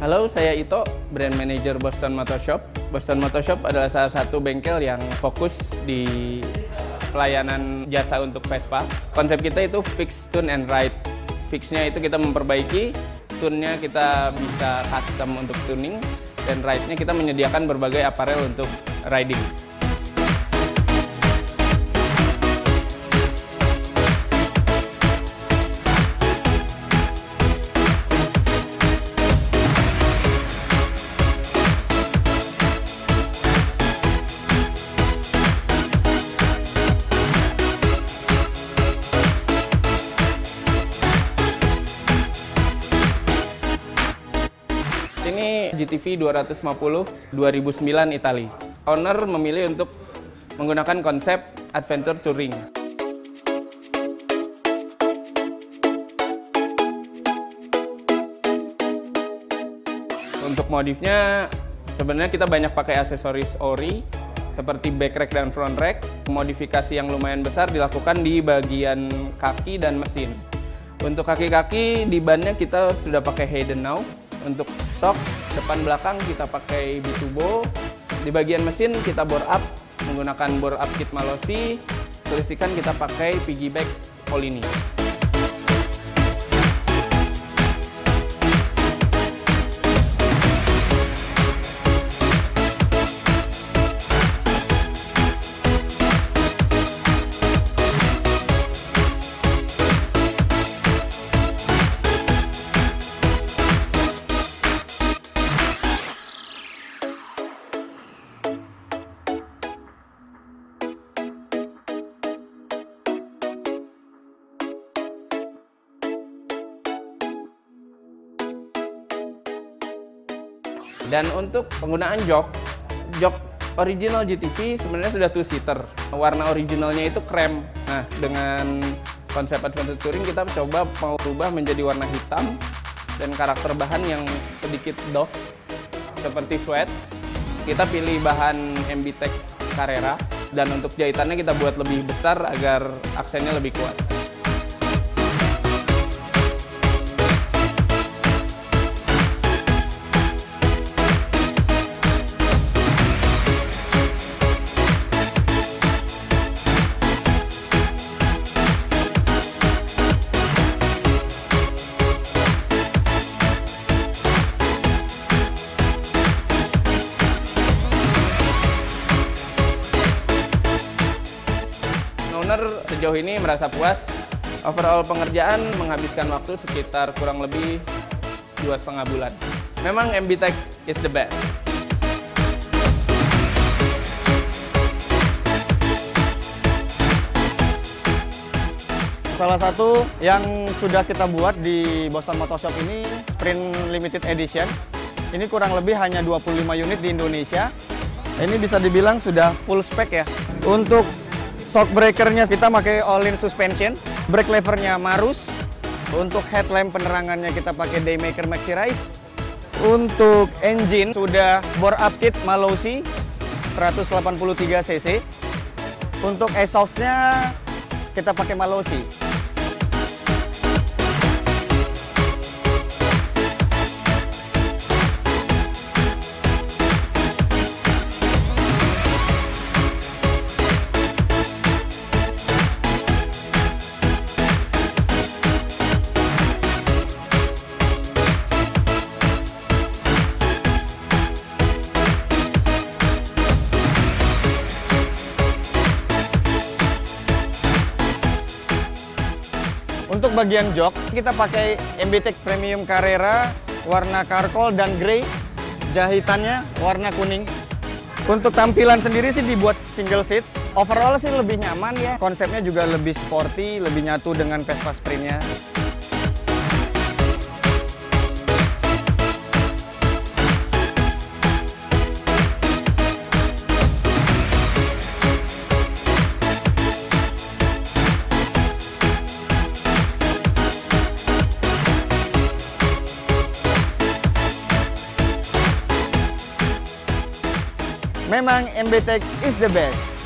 Halo, saya Ito, brand manager Boston Motor Shop. Boston Motor Shop adalah salah satu bengkel yang fokus di pelayanan jasa untuk Vespa. Konsep kita itu fix, tune, and ride. Fixnya itu kita memperbaiki, tune-nya kita bisa custom untuk tuning, dan ride-nya kita menyediakan berbagai apparel untuk riding. GTV 250 2009 Itali. Owner memilih untuk menggunakan konsep adventure touring. Untuk modifnya sebenarnya kita banyak pakai aksesoris ori seperti back rack dan front rack. Modifikasi yang lumayan besar dilakukan di bagian kaki dan mesin. Untuk kaki-kaki di bannya kita sudah pakai Hayden now. Untuk stok depan belakang kita pakai bitubo. Di bagian mesin kita bore up menggunakan bore up kit Malosi. Kelisikan kita pakai piggyback Polini. Dan untuk penggunaan jok, jok original GTV sebenarnya sudah two seater. Warna originalnya itu krem. Nah, dengan konsep adventure touring kita coba mau rubah menjadi warna hitam dan karakter bahan yang sedikit doff seperti sweat. Kita pilih bahan MB Tech Carrera dan untuk jahitannya kita buat lebih besar agar aksennya lebih kuat. Sejauh ini merasa puas. Overall pengerjaan menghabiskan waktu sekitar kurang lebih dua setengah bulan. Memang MB Tech is the best. Salah satu yang sudah kita buat di Boston Motor Shop ini print limited edition. Ini kurang lebih hanya 25 unit di Indonesia. Ini bisa dibilang sudah full spec ya. Untuk shock breakernya kita pakai all-in suspension, brake levernya Marus. Untuk headlamp penerangannya kita pakai Daymaker Maxi Rise. Untuk engine sudah bore up kit Malossi 183 cc. Untuk exhaustnya kita pakai Malossi. Untuk bagian jok, kita pakai MBTEC Premium Carrera warna karkol dan grey. Jahitannya warna kuning. Untuk tampilan sendiri sih dibuat single seat. Overall sih lebih nyaman ya. Konsepnya juga lebih sporty, lebih nyatu dengan Vespa Sprintnya. Memang MBTEC is the best.